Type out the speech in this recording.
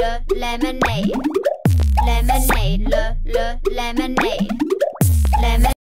lemonade. Lemonade, le, le, lemonade.